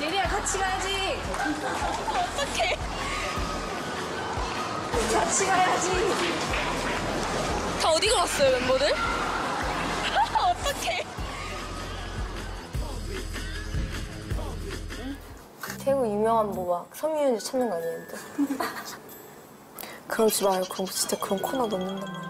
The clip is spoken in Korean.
예리야 같이 가야지. 어떡해. 같이 가야지. 다 어디 갔어요, 멤버들? 어떡해. 태국 유명한 뭐 막 섬유유연제 찾는 거 아니에요? 그러지 마요. 그럼 진짜 그런 코너 넣는단 말이야.